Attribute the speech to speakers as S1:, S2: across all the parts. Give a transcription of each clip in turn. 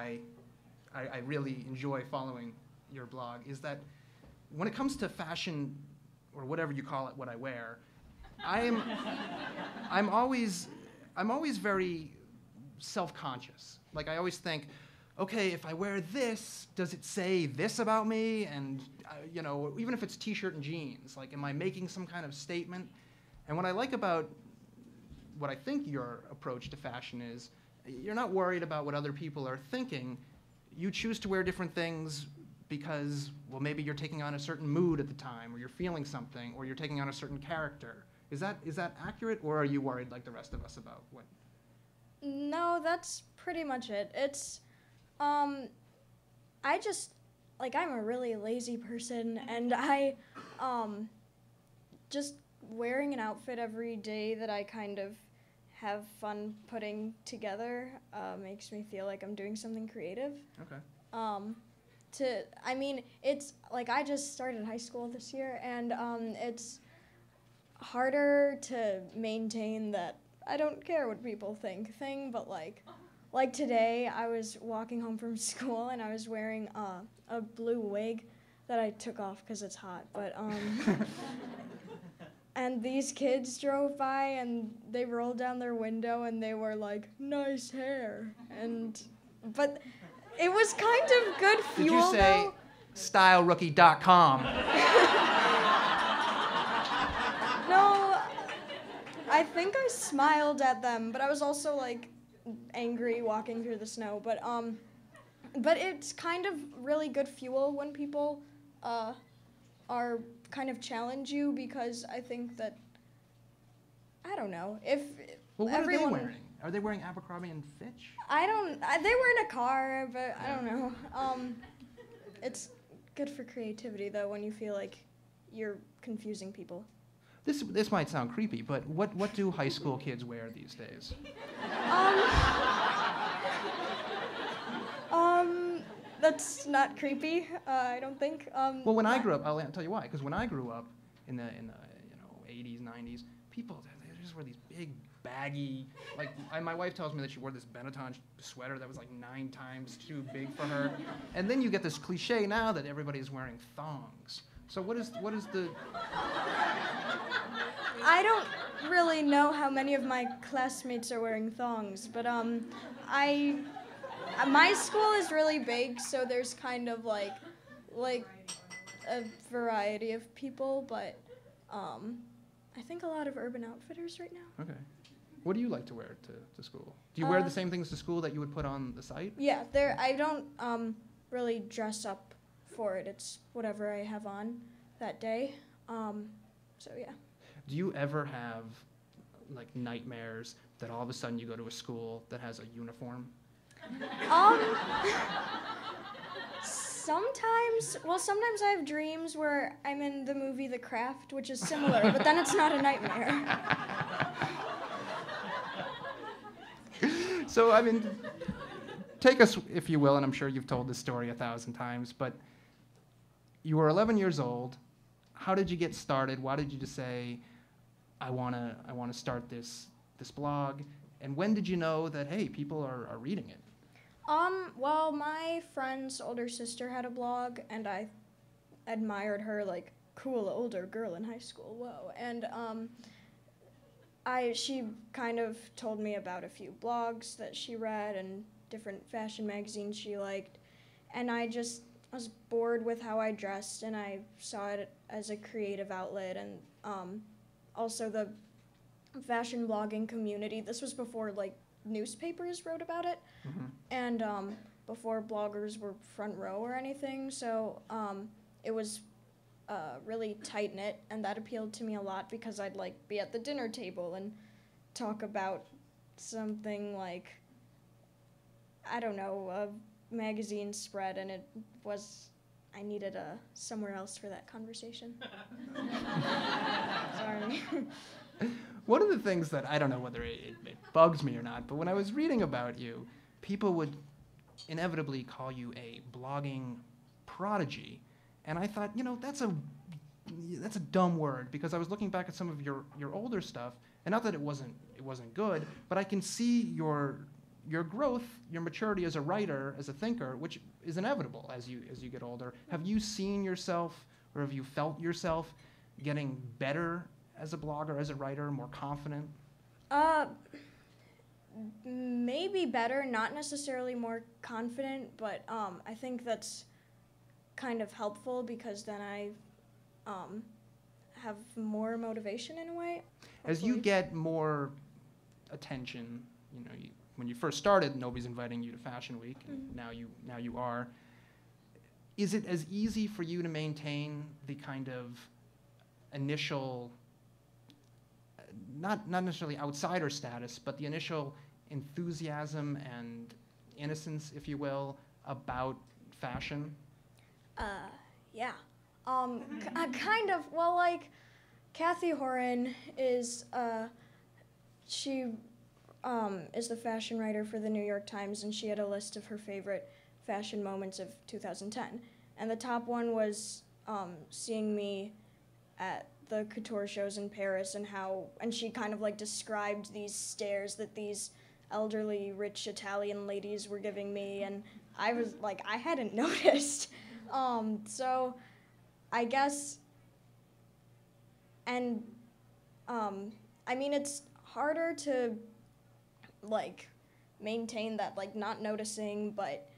S1: why I, I really enjoy following your blog is that when it comes to fashion or whatever you call it, what I wear, I am I'm always I'm always very self-conscious. Like I always think, okay, if I wear this, does it say this about me? And uh, you know, even if it's t-shirt and jeans, like, am I making some kind of statement? And what I like about what I think your approach to fashion is, you're not worried about what other people are thinking. You choose to wear different things because, well, maybe you're taking on a certain mood at the time, or you're feeling something, or you're taking on a certain character. Is that is that accurate, or are you worried like the rest of us about what?
S2: No, that's pretty much it. It's, um, I just, like, I'm a really lazy person, and I, um, just wearing an outfit every day that I kind of have fun putting together uh, makes me feel like I'm doing something creative.
S1: Okay.
S2: Um, to, I mean, it's like I just started high school this year, and um, it's harder to maintain that I don't care what people think thing, but like, like today I was walking home from school and I was wearing uh, a blue wig that I took off because it's hot, but um, and these kids drove by and they rolled down their window and they were like, "Nice hair," and but it was kind of good fuel.
S1: Did you say
S2: though.
S1: stylerookie.com?
S2: No, I think I smiled at them, but I was also like angry walking through the snow. But um, but it's kind of really good fuel when people uh, are kind of challenge you because I think that I don't know if
S1: Well, what
S2: everyone.
S1: are they wearing? Are they wearing Abercrombie and Fitch?
S2: I don't. I, they were in a car, but I don't know. Um, it's good for creativity though when you feel like you're confusing people.
S1: This this might sound creepy, but what what do high school kids wear these days?
S2: Um, um, that's not creepy. Uh, I don't think. Um,
S1: Well, when I grew up, I'll tell you why. Because when I grew up in the in the you know 80s, 90s, people they just wear these big baggy like I, my wife tells me that she wore this Benetton sweater that was like nine times too big for her, and then you get this cliche now that everybody's wearing thongs. So what is what is the
S2: I don't really know how many of my classmates are wearing thongs, but um, I, my school is really big, so there's kind of like, like, a variety of people, but um, I think a lot of Urban Outfitters right now.
S1: okay? What do you like to wear to, to school? Do you wear
S2: Uh,
S1: the same things to school that you would put on the site?
S2: Yeah, there. I don't um really dress up for it. It's whatever I have on that day. Um, so yeah.
S1: Do you ever have like nightmares that all of a sudden you go to a school that has a uniform?
S2: Um. Sometimes, well, sometimes I have dreams where I'm in the movie The Craft, which is similar, but then it's not a nightmare.
S1: So, I mean, take us, if you will, and I'm sure you've told this story a thousand times, but you were 11 years old. How did you get started? Why did you just say, I want to I wanna start this, this blog? And when did you know that, hey, people are, are reading it?
S2: Um, well, my friend's older sister had a blog, and I admired her, like, cool older girl in high school. Whoa. And, um, I, she kind of told me about a few blogs that she read and different fashion magazines she liked. And I just was bored with how I dressed, and I saw it as a creative outlet. And, um, also the fashion blogging community. This was before, like, newspapers wrote about it and um, before bloggers were front row or anything. So um, it was uh, really tight knit, and that appealed to me a lot because I'd like be at the dinner table and talk about something like I don't know a magazine spread, and it was I needed a somewhere else for that conversation. Sorry.
S1: One of the things that I don't know whether it, it, it bugs me or not, but when I was reading about you, people would inevitably call you a blogging prodigy, and I thought, you know, that's a that's a dumb word because I was looking back at some of your, your older stuff, and not that it wasn't it wasn't good, but I can see your your growth, your maturity as a writer, as a thinker, which is inevitable as you as you get older. Have you seen yourself, or have you felt yourself getting better as a blogger, as a writer, more confident?
S2: Uh, maybe better, not necessarily more confident, but um, I think that's kind of helpful because then I um, have more motivation in a way.
S1: As you get more attention, you know, you, when you first started, nobody's inviting you to Fashion Week, and
S2: Mhm.
S1: now you now you are. Is it as easy for you to maintain the kind of initial, not not necessarily outsider status, but the initial enthusiasm and innocence, if you will, about fashion?
S2: Uh, yeah. Um, uh, kind of. Well, like, Cathy Horyn is, uh, she, um, is the fashion writer for the New York Times, and she had a list of her favorite fashion moments of 2010. And the top one was, um, seeing me at the couture shows in Paris and how, and she kind of like described these stares that these elderly, rich Italian ladies were giving me, and I was like, I hadn't noticed. Um, so I guess, and um, I mean, it's harder to like maintain that, like, not noticing, but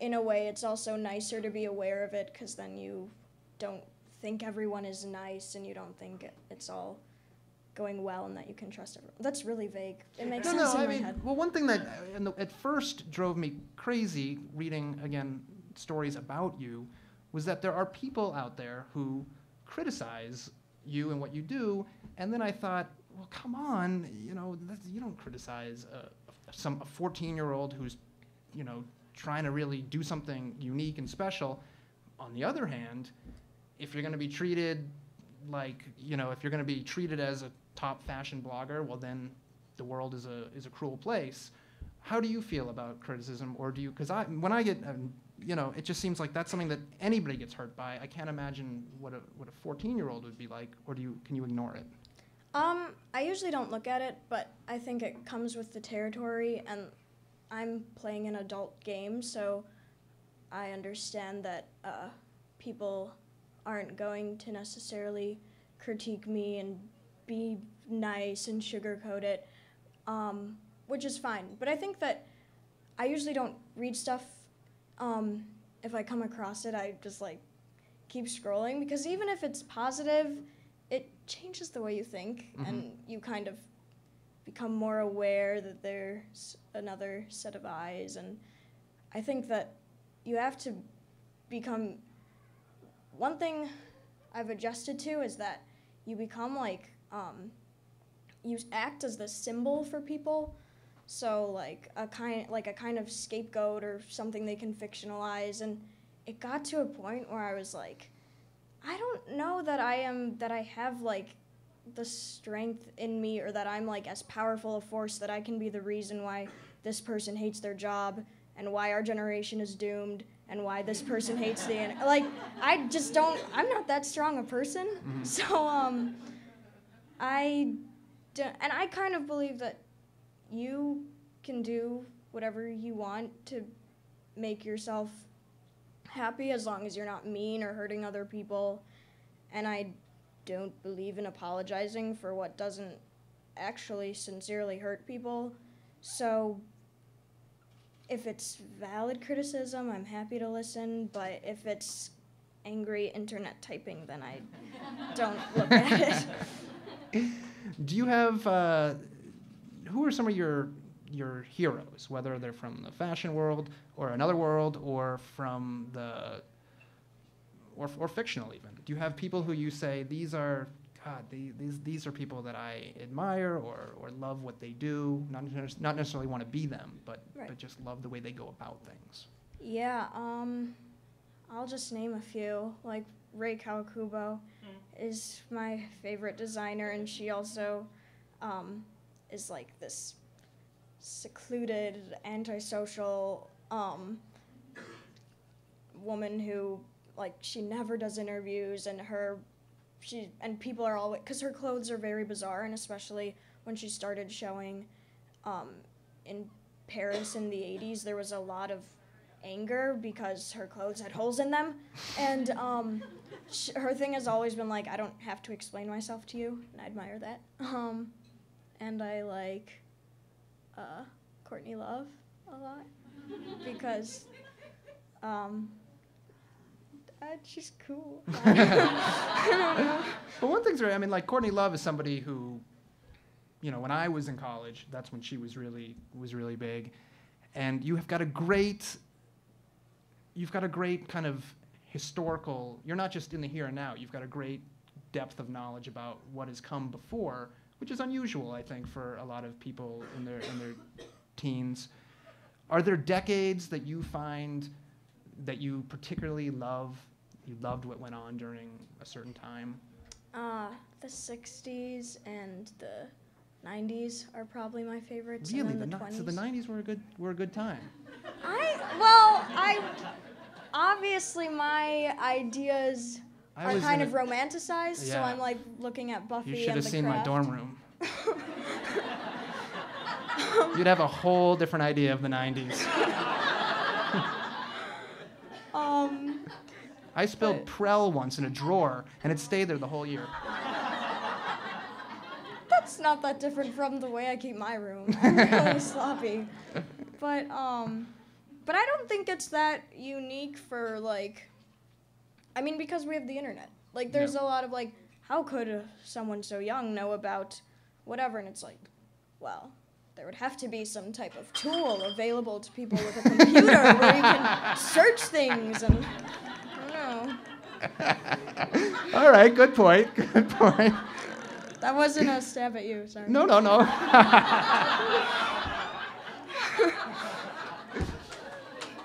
S2: in a way, it's also nicer to be aware of it because then you don't think everyone is nice and you don't think it- it's all going well and that you can trust everyone. That's really vague. It makes
S1: no,
S2: sense
S1: no.
S2: in
S1: I
S2: my
S1: mean,
S2: head.
S1: well, one thing that uh, the, at first drove me crazy reading again stories about you was that there are people out there who criticize you and what you do, and then I thought, well, come on, you know, that's, you don't criticize a, some a 14-year-old who's, you know, trying to really do something unique and special. On the other hand, if you're going to be treated like, you know, if you're going to be treated as a top fashion blogger, well, then the world is a is a cruel place. How do you feel about criticism, or do you? Because I, when I get, um, you know, it just seems like that's something that anybody gets hurt by. I can't imagine what a what a 14 year old would be like, or do you? Can you ignore it?
S2: Um, I usually don't look at it, but I think it comes with the territory, and I'm playing an adult game, so I understand that uh, people aren't going to necessarily critique me and be nice and sugarcoat it, um, which is fine. But I think that I usually don't read stuff. Um, if I come across it, I just like keep scrolling because even if it's positive, it changes the way you think and you kind of become more aware that there's another set of eyes and i think that you have to become one thing i've adjusted to is that you become like um, you act as the symbol for people. So like a kind like a kind of scapegoat or something they can fictionalize. And it got to a point where i was like I don't know that I am that I have like the strength in me or that I'm like as powerful a force that I can be the reason why this person hates their job and why our generation is doomed and why this person hates the an- like I just don't I'm not that strong a person. So um I don't, and I kind of believe that you can do whatever you want to make yourself happy as long as you're not mean or hurting other people. And I don't believe in apologizing for what doesn't actually sincerely hurt people. So if it's valid criticism, I'm happy to listen, but if it's angry internet typing, then I don't look at it.
S1: Do you have uh, who are some of your your heroes, whether they're from the fashion world or another world or from the or, or fictional even? Do you have people who you say these are God, the- these these are people that I admire or, or love what they do, not necess- not necessarily want to be them, but
S2: Right.
S1: but just love the way they go about things.
S2: Yeah, um, I'll just name a few. Like Rei Kawakubo is my favorite designer, and she also um, is like this secluded, antisocial um, woman who, like, she never does interviews, and her she and people are always because her clothes are very bizarre, and especially when she started showing um, in Paris in the 80s, there was a lot of anger because her clothes had holes in them. And um, sh- her thing has always been like, I don't have to explain myself to you. And I admire that. Um, and I like uh, Courtney Love a lot because um, uh, she's cool.
S1: But one thing's right. I mean, like Courtney Love is somebody who, you know, when I was in college, that's when she was really was really big, and you have got a great. You've got a great kind of historical. You're not just in the here and now. You've got a great depth of knowledge about what has come before, which is unusual, I think, for a lot of people in their in their teens. Are there decades that you find that you particularly love? You loved what went on during a certain time.
S2: Uh, the 60s and the 90s are probably my favorites.
S1: Really, the,
S2: the
S1: ni-
S2: 20s.
S1: so the '90s were a good were a good time.
S2: I well, I obviously my ideas
S1: I
S2: are kind of romanticized, so I'm like looking at Buffy
S1: You should
S2: and
S1: have
S2: the
S1: seen my dorm room. You'd have a whole different idea of the '90s.
S2: Um,
S1: I spilled Prell once in a drawer, and it stayed there the whole year.
S2: that's not that different from the way I keep my room. I'm really sloppy. But um, but I don't think it's that unique for like. I mean, because we have the internet. Like, there's
S1: Yeah.
S2: a lot of like, how could someone so young know about whatever? And it's like, well, there would have to be some type of tool available to people with a computer where you can search things and. I don't know.
S1: All right, good point. Good point.
S2: That wasn't a stab at you, sorry.
S1: No, no, no.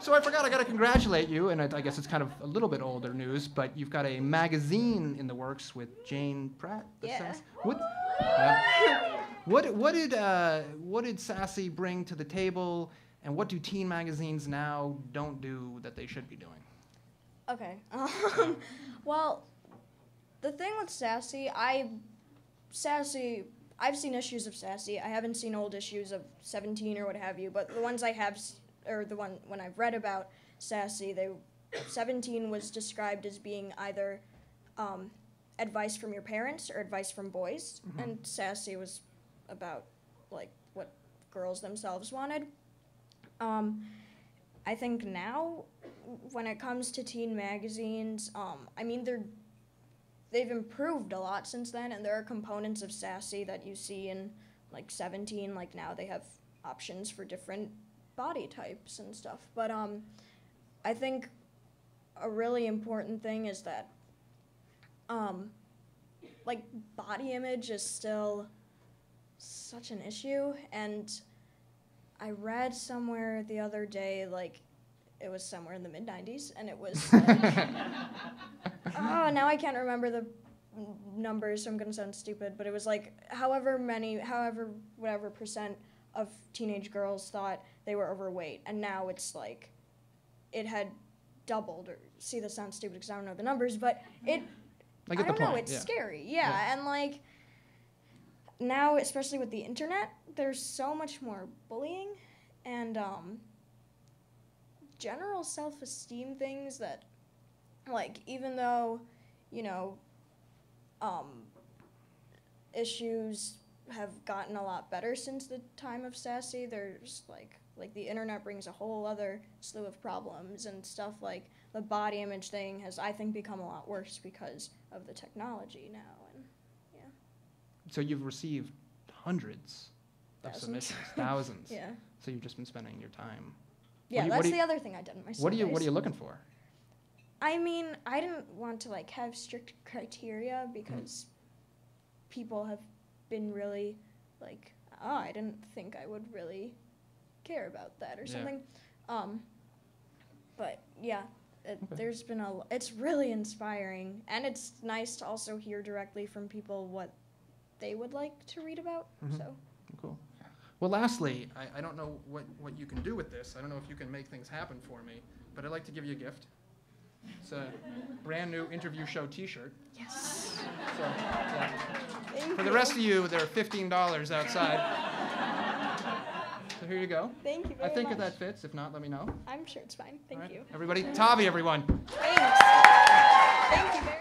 S1: so I forgot. I got to congratulate you, and I, I guess it's kind of a little bit older news, but you've got a magazine in the works with Jane Pratt. the
S2: Yeah.
S1: Sass- What? yeah. What? What did uh, What did Sassy bring to the table, and what do teen magazines now don't do that they should be doing?
S2: Okay. Um, well, the thing with Sassy, I Sassy. I've seen issues of Sassy. I haven't seen old issues of Seventeen or what have you. But the ones I have, or the one when I've read about Sassy, they Seventeen was described as being either um, advice from your parents or advice from boys, and Sassy was about like what girls themselves wanted. Um, I think now, when it comes to teen magazines, um, I mean they're they've improved a lot since then, and there are components of Sassy that you see in like 17. Like now they have options for different body types and stuff. But um, I think a really important thing is that um, like body image is still such an issue, and I read somewhere the other day like it was somewhere in the mid 90s, and it was like. oh, now I can't remember the numbers, so I'm gonna sound stupid. But it was like however many, however whatever percent of teenage girls thought they were overweight, and now it's like it had doubled. Or see, that sounds stupid because I don't know the numbers, but it.
S1: I get
S2: don't
S1: the point.
S2: know. It's
S1: yeah.
S2: scary. Yeah,
S1: Yeah.
S2: and like now, especially with the internet, there's so much more bullying and um, general self-esteem things that, like, even though, you know, um, issues have gotten a lot better since the time of Sassy. There's like like the internet brings a whole other slew of problems and stuff like the body image thing has I think become a lot worse because of the technology now and yeah
S1: So you've received hundreds of submissions, thousands.
S2: yeah.
S1: So you've just been spending your time.
S2: Yeah,
S1: you-
S2: that's
S1: you-
S2: the other thing I did in my
S1: What are you What are you looking for?
S2: I mean, I didn't want to like have strict criteria
S1: Mm.
S2: because people have been really like, oh, I didn't think I would really care about that or
S1: Yeah.
S2: something. Um, but yeah, it,
S1: Okay.
S2: there's been a. l- It's really inspiring, and it's nice to also hear directly from people what they would like to read about.
S1: Mhm.
S2: So
S1: Cool. Well, lastly, I, I don't know what, what you can do with this. I don't know if you can make things happen for me, but I'd like to give you a gift. It's a brand new interview show T-shirt.
S2: yes,
S1: So yeah. For the rest of you, they're fifteen dollars outside. So here you go.
S2: Thank you
S1: I think
S2: much.
S1: if that fits. If not, let me know.
S2: I'm sure it's fine. Thank
S1: right.
S2: you.
S1: Everybody, Tavi, everyone.
S2: Thanks. Thank you very